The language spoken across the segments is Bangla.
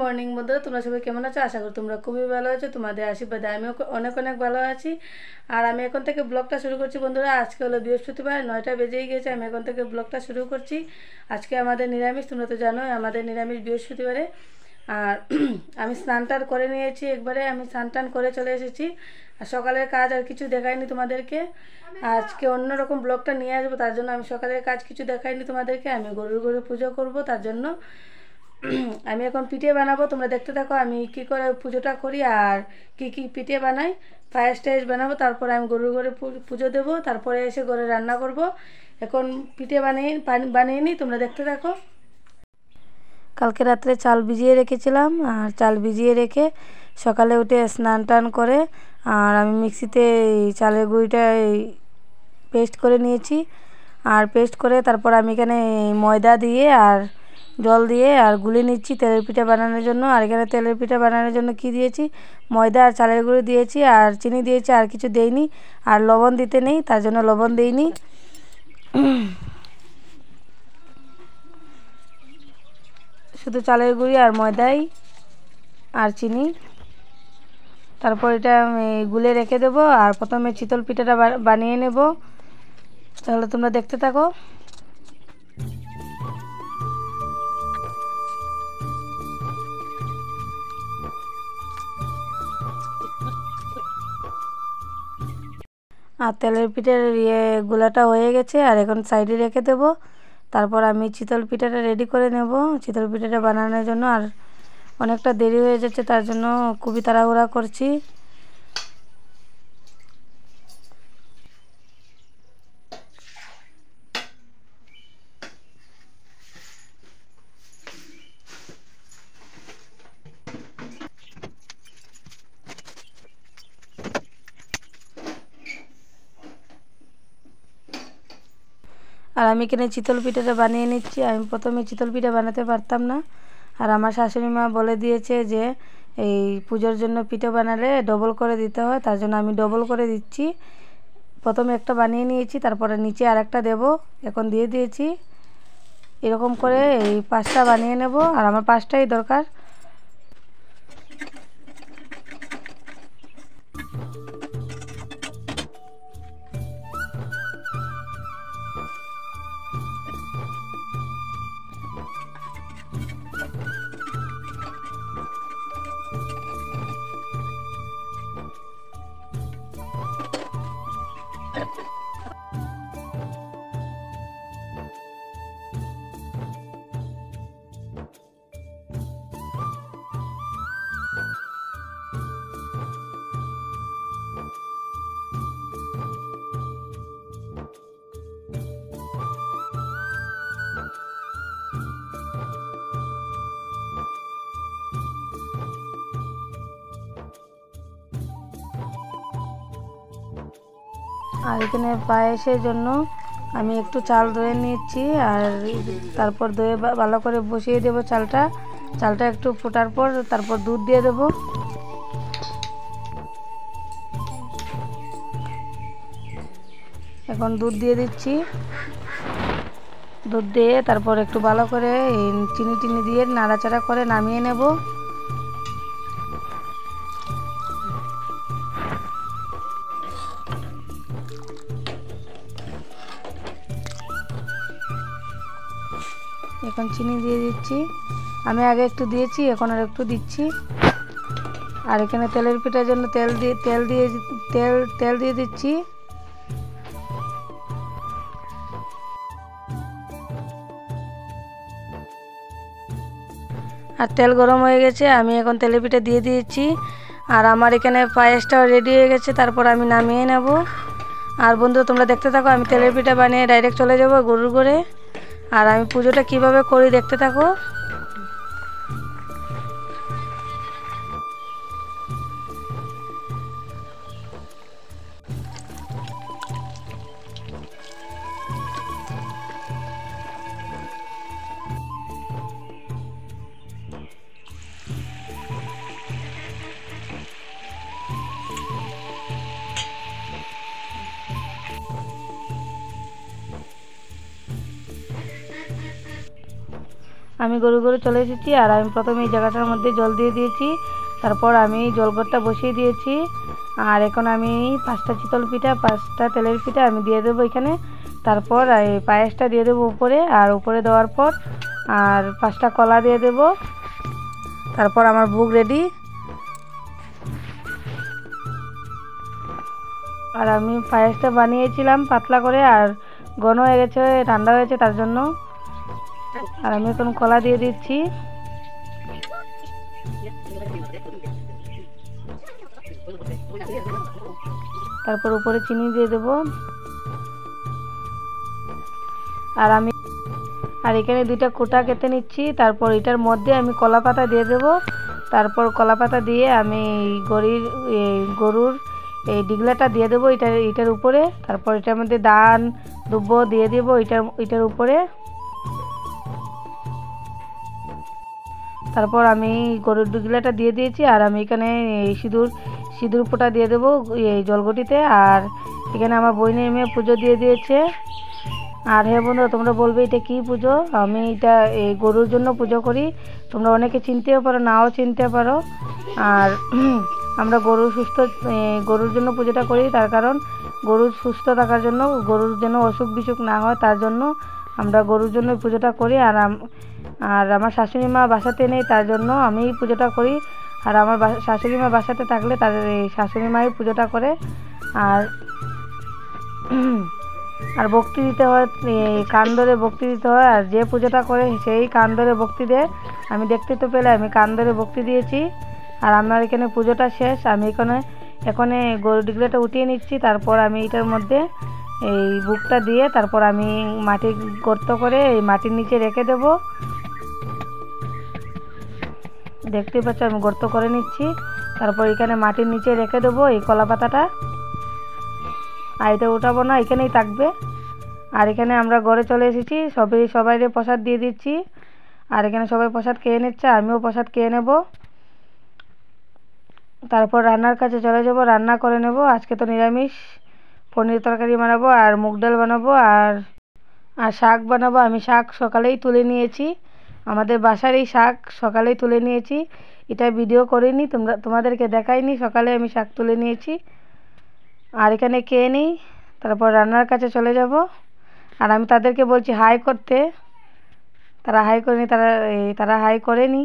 মর্নিং বন্ধুরা তোমরা সবাই কেমন আছো? আশা করি তোমরা খুবই ভালো আছো। তোমাদের আশীর্বাদে আমিও অনেক অনেক ভালো আছি। আর আমি এখন থেকে ব্লগটা শুরু করছি, বন্ধুরা। আজকে হলো বৃহস্পতিবার, নয়টা বেজেই গেছে। আমি এখন থেকে ব্লগটা শুরু করছি। আজকে আমাদের নিরামিষ, তোমরা তো জানোই, আমাদের নিরামিষ বৃহস্পতিবারে। আর আমি স্নান টান করে নিয়েছি একবারে। আমি স্নান টান করে চলে এসেছি। আর সকালের কাজ আর কিছু দেখাইনি তোমাদেরকে। আজকে অন্যরকম ব্লগটা নিয়ে আসব, তার জন্য আমি সকালের কাজ কিছু দেখাইনি তোমাদেরকে। আমি গরুর গরু পুজো করব, তার জন্য। আমি এখন পিঠে বানাবো, তোমরা দেখতে থাকো আমি কি করে পুজোটা করি আর কি কি পিঠে বানাই। পায়েস টায়েস বানাবো, তারপরে আমি গরুর ঘরে পুজো দেবো, তারপরে এসে ঘরে রান্না করব। এখন পিঠে বানিয়ে বানিয়ে নিই, তোমরা দেখতে থাকো। কালকে রাত্রে চাল ভিজিয়ে রেখেছিলাম, আর চাল ভিজিয়ে রেখে সকালে উঠে স্নান টান করে, আর আমি মিক্সিতে চালের গুঁড়িটা পেস্ট করে নিয়েছি। আর পেস্ট করে তারপর আমি এখানে ময়দা দিয়ে আর জল দিয়ে আর গুলে নিচ্ছি তেলের পিঠা বানানোর জন্য। আর এখানে তেলের পিঠা বানানোর জন্য কি দিয়েছি? ময়দা আর চালের গুঁড়ো দিয়েছি আর চিনি দিয়েছি, আর কিছু দেইনি। আর লবণ দিতে নেই, তার জন্য লবণ দিইনি। শুধু চালের গুঁড়ি আর ময়দাই আর চিনি। তারপর এটা গুলে রেখে দেবো, আর প্রথমে চিতল পিঠাটা বানিয়ে নেব। তাহলে তোমরা দেখতে থাকো। আর তেলের পিঠের ইয়ে গুলাটা হয়ে গেছে, আর এখন সাইডে রেখে দেব। তারপর আমি চিতল পিঠাটা রেডি করে নেব। চিতল পিঠাটা বানানোর জন্য আর অনেকটা দেরি হয়ে যাচ্ছে, তার জন্য খুবই তাড়াহুড়া করছি। আর আমি এখানে চিতল পিঠাটা বানিয়ে নিচ্ছি। আমি প্রথমে চিতল পিঠা বানাতে পারতাম না। আর আমার শাশুড়ি মা বলে দিয়েছে যে, এই পুজোর জন্য পিঠে বানালে ডবল করে দিতে হয়, তার জন্য আমি ডবল করে দিচ্ছি। প্রথমে একটা বানিয়ে নিয়েছি, তারপরে নিচে আর একটা দেবো, এখন দিয়ে দিয়েছি। এরকম করে এই পাঁচটা বানিয়ে নেব। আর আমার পাঁচটাই দরকার। আর এখানে পায়েসের জন্য আমি একটু চাল ধুয়ে নিচ্ছি আর তারপর ধুয়ে ভালো করে বসিয়ে দেব চালটা। চালটা একটু ফোটার পর তারপর দুধ দিয়ে দেব। এখন দুধ দিয়ে দিচ্ছি। দুধ দিয়ে তারপর একটু ভালো করে চিনি টিনি দিয়ে নাড়াচাড়া করে নামিয়ে নেব। এখন চিনি দিয়ে দিচ্ছি। আমি আগে একটু দিয়েছি, এখন আর একটু দিচ্ছি। আর এখানে তেলের পিঠার জন্য তেল দিয়ে তেল দিয়ে, তেল তেল দিয়ে দিচ্ছি। আর তেল গরম হয়ে গেছে, আমি এখন তেলের পিঠা দিয়ে দিয়েছি। আর আমার এখানে পায়েসটাও রেডি হয়ে গেছে, তারপর আমি নামিয়ে নেব। আর বন্ধু, তোমরা দেখতে থাকো, আমি তেলের পিঠা বানিয়ে ডাইরেক্ট চলে যাব গরুর করে আর আমি পুজোটা কীভাবে করি দেখতে থাকো। আমি গরু গরু চলে এসেছি আর আমি প্রথমে এই জায়গাটার মধ্যে জল দিয়ে দিয়েছি। তারপর আমি জলঘরটা বসিয়ে দিয়েছি। আর এখন আমি পাঁচটা চিতল পিঠা, পাঁচটা তেলের পিঠা আমি দিয়ে দেবো এখানে। তারপর এই পায়েসটা দিয়ে দেবো উপরে আর উপরে দেওয়ার পর আর পাঁচটা কলা দিয়ে দেব। তারপর আমার বুক রেডি আর আমি পায়েসটা বানিয়েছিলাম পাতলা করে আর ঘন হয়ে গেছে, ঠান্ডা হয়েছে তার জন্য। আর আমি এখন কলা দিয়ে দিচ্ছি। তারপর উপরে চিনি দিয়ে দেব। আর আমি আর এখানে দুইটা কোটা কেটে নিচ্ছি। তারপর এটার মধ্যে আমি কলা পাতা দিয়ে দেব। তারপর কলা পাতা দিয়ে আমি গরির গরুর এই ডিগলাটা দিয়ে দেবো এটার এটার উপরে। তারপর এটার মধ্যে দান দুব্ব দিয়ে দেবো এটার এটার উপরে। তারপর আমি গরুর ডিগলাটা দিয়ে দিয়েছি, আর আমি এখানে সিঁদুর সিঁদুর ফোঁটা দিয়ে দেবো এই জলগটিতে। আর এখানে আমার বইনের মেয়ে পুজো দিয়ে দিয়েছে। আর হ্যাঁ বন্ধুরা, তোমরা বলবে এটা কী পুজো? আমি এটা এই গরুর জন্য পুজো করি। তোমরা অনেকে চিনতেও পারো, নাও চিনতে পারো। আর আমরা গরু সুস্থ গরুর জন্য পুজোটা করি, তার কারণ গরুর সুস্থ থাকার জন্য, গরুর যেন অসুখ বিসুখ না হয়, তার জন্য আমরা গরুর জন্য পুজোটা করি। আর আর আমার শাশুড়ি মা বাসাতে নেই, তার জন্য আমি পুজোটা করি। আর আমার শাশুড়ি মা বাসাতে থাকলে তার এই শাশুড়ি মাই পুজোটা করে। আর আর ভক্তি দিতে হয় কান ধরে ভক্তি দিতে হয়। আর যে পুজোটা করে সেই কান ধরে ভক্তি দেয় আমি দেখতে তো পেলে আমি কান ধরে ভক্তি দিয়েছি। আর আমার এখানে পুজোটা শেষ, আমি এখানে এখানে গরু ডিগলাটা উঠিয়ে নিচ্ছি। তারপর আমি এটার মধ্যে এই বুকটা দিয়ে, তারপর আমি মাটি গর্ত করে এই মাটির নিচে রেখে দেব। দেখতে পাচ্ছ, আমি গর্ত করে নিচ্ছি। তারপর এখানে মাটির নিচে রেখে দেবো এই কলা পাতাটা। আর এটা উঠাবো না, এখানেই থাকবে। আর এখানে আমরা ঘরে চলে এসেছি সবাই সবাই প্রসাদ দিয়ে দিচ্ছি। আর এখানে সবাই প্রসাদ খেয়ে নিচ্ছে, আমিও প্রসাদ খেয়ে নেব। তারপর রান্নার কাছে চলে যাব, রান্না করে নেব। আজকে তো নিরামিষ। পনির তরকারি বানাবো, আর মুগ ডাল বানাবো, আর আর শাক বানাবো। আমি শাক সকালেই তুলে নিয়েছি। আমাদের বাসার এই শাক সকালে তুলে নিয়েছি। এটা ভিডিও করিনি, তোমরা, তোমাদেরকে দেখাইনি, সকালে আমি শাক তুলে নিয়েছি। আর এখানে খেয়ে নিই, তারপর রান্নার কাছে চলে যাব। আর আমি তাদেরকে বলছি, হাই করতে। তারা হাই করেনি, তারা তারা হাই করেনি।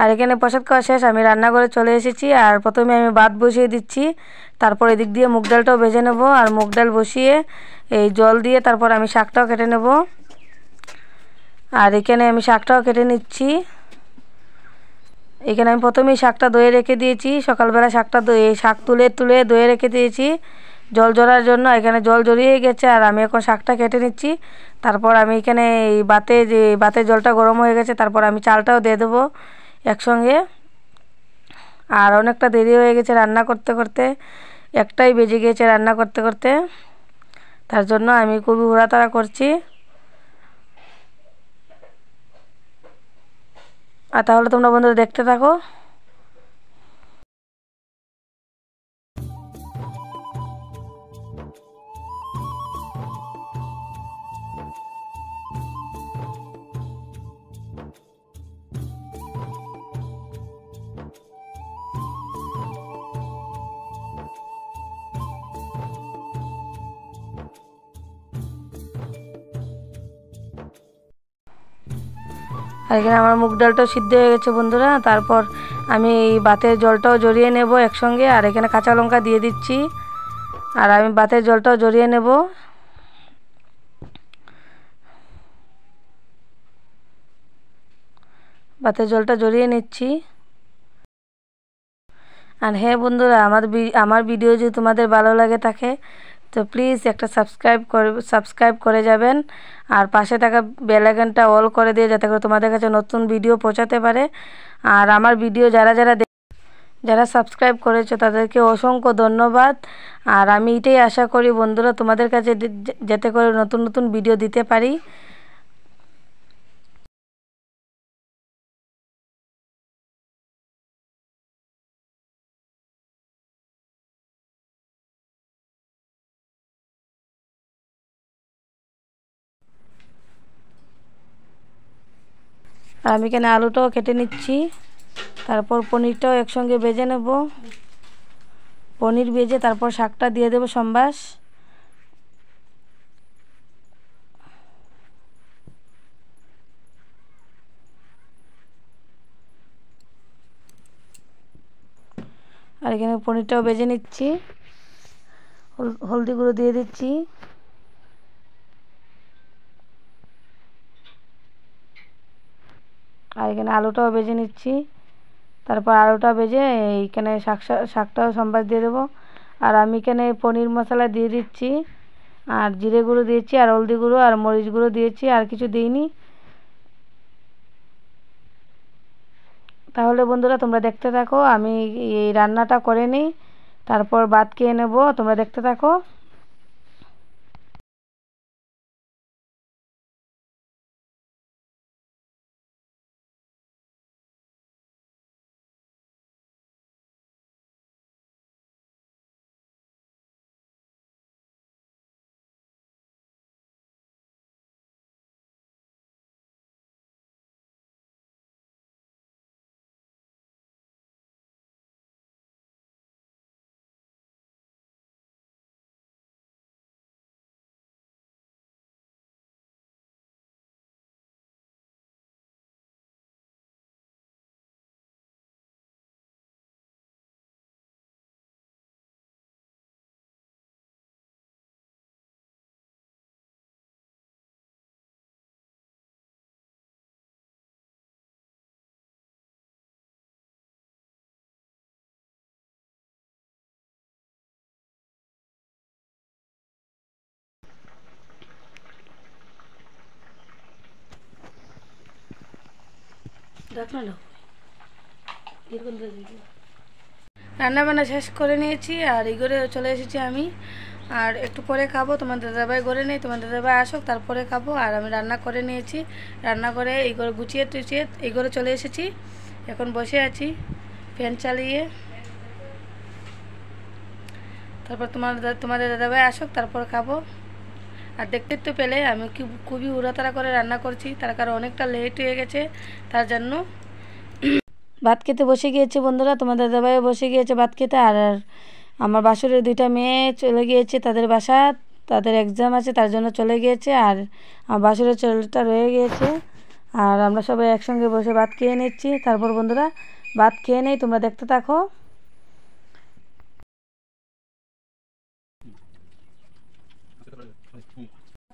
আর এখানে প্রসাদ খাওয়া শেষ, আমি রান্নাঘরে চলে এসেছি আর প্রথমে আমি ভাত বসিয়ে দিচ্ছি। তারপর এদিক দিয়ে মুগ ডালটাও ভেজে নেব আর মুগ ডাল বসিয়ে এই জল দিয়ে তারপর আমি শাকটাও কেটে নেব। আর এখানে আমি শাকটাও কেটে নিচ্ছি। এখানে আমি প্রথমেই শাকটা দয়ে রেখে দিয়েছি, সকালবেলা শাকটা দয়ে শাক তুলে তুলে দয়ে রেখে দিয়েছি। জল জড়ার জন্য এখানে জল জড়িয়ে গেছে আর আমি এখন শাকটা কেটে নিচ্ছি। তারপর আমি এখানে এই বাতে যে বাতে জলটা গরম হয়ে গেছে, তারপর আমি চালটাও দিয়ে দেবো। একসঙ্গে। আর অনেকটা দেরি হয়ে গেছে রান্না করতে করতে। একটাই বেজে গিয়েছে রান্না করতে করতে। তার জন্য আমি খুবই উড়াতাড়া করছি। আর তাহলে তোমরা বন্ধুরা দেখতে থাকো। আর এখানে আমার মুগ ডালটাও সিদ্ধ হয়ে গেছে বন্ধুরা। তারপর আমি এই বাতের জলটাও জড়িয়ে নেব একসঙ্গে। আর এখানে কাঁচা লঙ্কা দিয়ে দিচ্ছি। আর আমি বাতের জলটাও জড়িয়ে নেব। বাতের জলটা জড়িয়ে নিচ্ছি। আর হ্যাঁ বন্ধুরা, আমার আমার ভিডিও যদি তোমাদের ভালো লাগে থাকে তো প্লিজ একটা সাবস্ক্রাইব করে সাবস্ক্রাইব করে যাবেন। আর পাশে থাকা বেলাইকানটা অল করে দিয়ে যাতে করে তোমাদের কাছে নতুন ভিডিও পৌঁছাতে পারে। আর আমার ভিডিও যারা যারা যারা সাবস্ক্রাইব করেছ, তাদেরকে অসংখ্য ধন্যবাদ। আর আমি এটাই আশা করি বন্ধুরা, তোমাদের কাছে যাতে করে নতুন নতুন ভিডিও দিতে পারি। আর আমি এখানে আলুটাও কেটে নিচ্ছি। তারপর পনিরটাও একসঙ্গে ভেজে নেব। পনির ভেজে তারপর শাকটা দিয়ে দেবো সম্বাস। আর এখানে পনিরটাও ভেজে নিচ্ছি। হলদি গুঁড়ো দিয়ে দিচ্ছি। আর এখানে আলুটাও ভেজে নিচ্ছি। তারপর আলুটা ভেজে এইখানে শাক শাকটাও সম্বাস দিয়ে দেবো। আর আমি এখানে পনির মশলা দিয়ে দিচ্ছি। আর জিরে গুঁড়ো দিয়েছি, আর হলদি গুঁড়ো, আর মরিচ গুঁড়ো দিয়েছি, আর কিছু দিইনি। তাহলে বন্ধুরা তোমরা দেখতে থাকো, আমি এই রান্নাটা করে নিই। তারপর ভাত খেয়ে নেব, তোমরা দেখতে থাকো। রান্না বান্না শেষ করে নিয়েছি আর এই করে চলে এসেছি আমি। আর একটু পরে খাব, তোমার দাদাভাই করে নেই, তোমার দাদাভাই আসুক, তারপরে খাব। আর আমি রান্না করে নিয়েছি। রান্না করে এই করে গুছিয়ে টুচিয়ে এই করে চলে এসেছি। এখন বসে আছি, ফ্যান চালিয়ে। তারপর তোমার তোমাদের দাদাভাই আসুক, তারপর খাব। আর দেখতে তো পেলে আমি কি খুবই উড়াতাড়া করে রান্না করছি, তার কারণ অনেকটা লেট হয়ে গেছে, তার জন্য ভাত খেতে বসে গিয়েছে বন্ধুরা তোমার দাদাভাইও বসে গিয়েছে ভাত খেতে, আর আমার বাসুরের দুইটা মেয়ে চলে গিয়েছে তাদের বাসা, তাদের এক্সাম আছে, তার জন্য চলে গিয়েছে, আর আমার বাসুরের চলটা রয়ে গিয়েছে, আর আমরা সবাই একসঙ্গে বসে ভাত খেয়ে নিচ্ছি। তারপর বন্ধুরা, ভাত খেয়ে নেই, তোমরা দেখতে থাকো।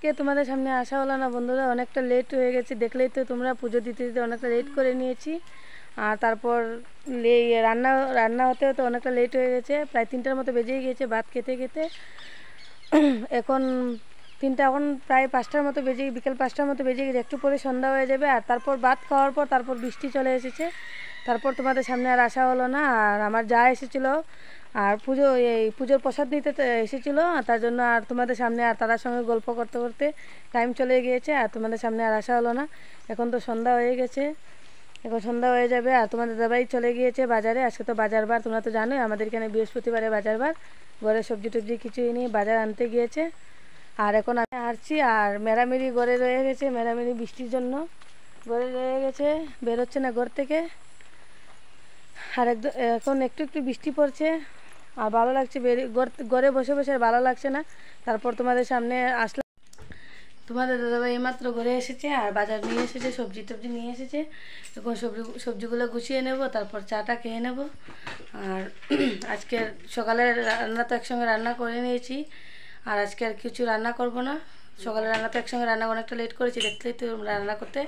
আজকে তোমাদের সামনে আসা হলো না, বন্ধুরা। অনেকটা লেট হয়ে গেছে। দেখলেই তো তোমরা পুজো দিতে দিতে অনেকটা লেট করে নিয়েছি। আর তারপর রান্না রান্না হতে হতে অনেকটা লেট হয়ে গেছে। প্রায় তিনটার মতো বেজেই গিয়েছে ভাত খেতে খেতে। এখন তিনটা, এখন প্রায় পাঁচটার মতো বেজে, বিকেল পাঁচটার মতো বেজে গেছে। একটু পরে সন্ধ্যা হয়ে যাবে। আর তারপর ভাত খাওয়ার পর তারপর বৃষ্টি চলে এসেছে। তারপর তোমাদের সামনে আর আসা হলো না। আর আমার যা এসেছিল আর পুজো, এই পুজোর প্রসাদ নিতে এসেছিল তার জন্য আর তোমাদের সামনে আর তাদের সঙ্গে গল্প করতে করতে টাইম চলে গিয়েছে, আর তোমাদের সামনে আর আসা হলো না। এখন তো সন্ধ্যা হয়ে গেছে, এখন সন্ধ্যা হয়ে যাবে, আর তোমাদের দাদাই চলে গিয়েছে বাজারে। আজকে তো বাজার বার, তোমরা তো জানোই, আমাদের এখানে বৃহস্পতিবারে বাজার বার। ঘরে সবজি টবজি কিছুই নেই, বাজার আনতে গিয়েছে। আর এখন আমি হারছি আর মেরামেরি ঘরে রয়ে গেছে, মেরামেরি বৃষ্টির জন্য। ঘরে রয়ে গেছে, বেরোচ্ছে না ঘর থেকে। আর এখন একটু একটু বৃষ্টি পড়ছে। আর ভালো লাগছে বেরিয়ে ঘরে বসে বসে আর ভালো লাগছে না। তারপর তোমাদের সামনে আসলাম। তোমাদের দাদাভাই এইমাত্র ঘরে এসেছে আর বাজার নিয়ে এসেছে, সবজি টবজি নিয়ে এসেছে। তখন সবজি সবজিগুলো গুছিয়ে নেব, তারপর চাটা খেয়ে নেব। আর আজকের সকালে রান্না তো একসঙ্গে রান্না করে নিয়েছি। আর আজকে আর কিছু রান্না করব না। সকালে রান্না তো একসঙ্গে রান্না অনেকটা লেট করেছি, দেখতেই তো রান্না করতে।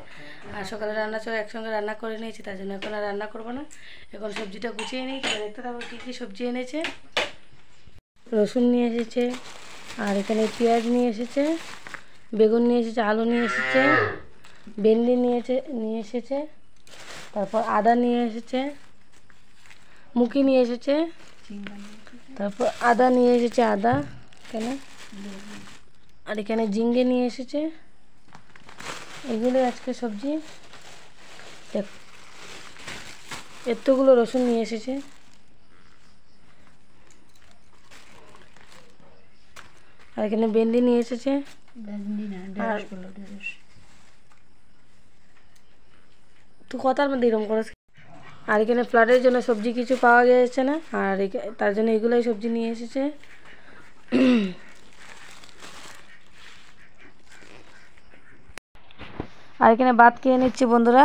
আর সকালে রান্না সব একসঙ্গে রান্না করে নিয়েছি, তার জন্য এখন আর রান্না করব না। এখন সবজিটা গুছিয়ে নিই দেখতে থাকব কী কী সবজি এনেছে। রসুন নিয়ে এসেছে, আর এখানে পেঁয়াজ নিয়ে এসেছে, বেগুন নিয়ে এসেছে, আলু নিয়ে এসেছে, ভেন্ডি নিয়েছে নিয়ে এসেছে, তারপর আদা নিয়ে এসেছে, মুখি নিয়ে এসেছে, তারপর আদা নিয়ে এসেছে আদা। এখানে আর এখানে ঝিঙ্গে নিয়ে এসেছে। এগুলোই আজকে সবজি। দেখ এতগুলো রসুন নিয়ে এসেছে। আর এখানে ভেন্ডি নিয়ে এসেছে। তুই কথার মধ্যে এরকম করিস আর এখানে ফ্লাডের জন্য সবজি কিছু পাওয়া যাচ্ছে না? আর তার জন্য এগুলোই সবজি নিয়ে এসেছে। আর এখানে ভাত খেয়ে নিচ্ছি বন্ধুরা।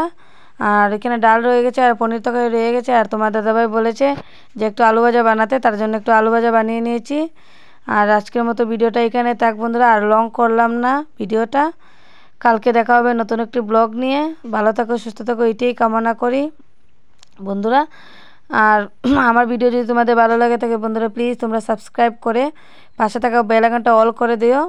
আর এখানে ডাল রয়ে গেছে আর পনির তরকারি রয়ে গেছে। আর তোমার দাদাভাই বলেছে যে একটু আলু ভাজা বানাতে, তার জন্য একটু আলু ভাজা বানিয়ে নিয়েছি। আর আজকের মতো ভিডিওটা এখানে থাক বন্ধুরা। আর লং করলাম না ভিডিওটা। কালকে দেখা হবে নতুন একটি ব্লগ নিয়ে। ভালো থাকো, সুস্থ থাকো, এটাই কামনা করি বন্ধুরা। আর আমার ভিডিও যদি তোমাদের ভালো লাগে থাকে বন্ধুরা প্লিজ তোমরা সাবস্ক্রাইব করে পাশে থাকা বেল অল করে দিও।